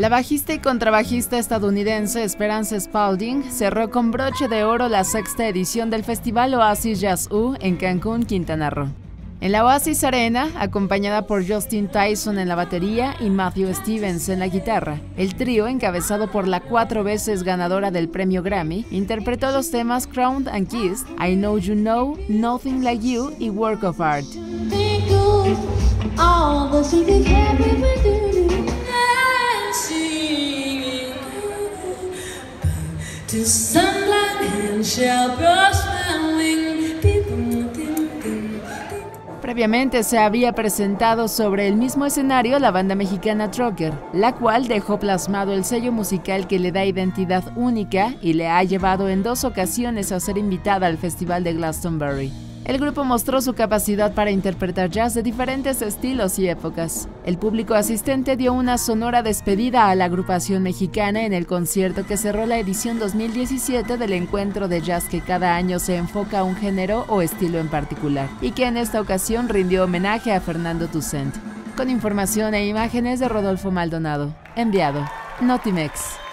La bajista y contrabajista estadounidense Esperance Spalding cerró con broche de oro la sexta edición del Festival Oasis Jazz U en Cancún, Quintana Roo. En la Oasis Arena, acompañada por Justin Tyson en la batería y Matthew Stevens en la guitarra, el trío, encabezado por la cuatro veces ganadora del premio Grammy, interpretó los temas Crowned and Kissed, I Know You Know, Nothing Like You y Work of Art. Previamente se había presentado sobre el mismo escenario la banda mexicana Trucker, la cual dejó plasmado el sello musical que le da identidad única y le ha llevado en dos ocasiones a ser invitada al Festival de Glastonbury. El grupo mostró su capacidad para interpretar jazz de diferentes estilos y épocas. El público asistente dio una sonora despedida a la agrupación mexicana en el concierto que cerró la edición 2017 del encuentro de jazz que cada año se enfoca a un género o estilo en particular, y que en esta ocasión rindió homenaje a Fernando Toussaint. Con información e imágenes de Rodolfo Maldonado. Enviado. Notimex.